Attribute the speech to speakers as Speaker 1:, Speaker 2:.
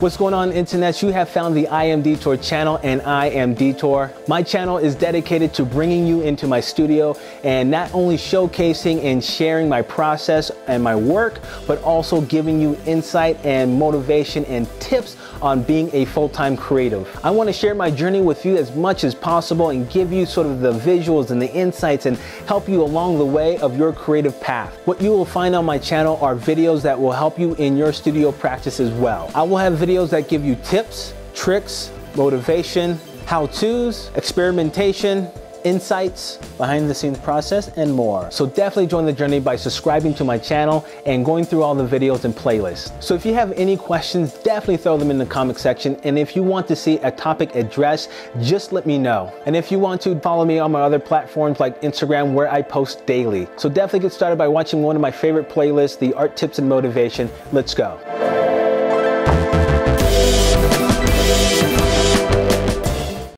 Speaker 1: What's going on internet? You have found the I Am Detour channel and I am Detour. My channel is dedicated to bringing you into my studio and not only showcasing and sharing my process and my work, but also giving you insight and motivation and tips on being a full-time creative. I want to share my journey with you as much as possible and give you sort of the visuals and the insights and help you along the way of your creative path. What you will find on my channel are videos that will help you in your studio practice as well. I will have videos videos that give you tips, tricks, motivation, how-tos, experimentation, insights, behind the scenes process, and more. So definitely join the journey by subscribing to my channel and going through all the videos and playlists. So if you have any questions, definitely throw them in the comment section. And if you want to see a topic addressed, just let me know. And if you want to follow me on my other platforms like Instagram where I post daily. So definitely get started by watching one of my favorite playlists, the art tips and motivation. Let's go.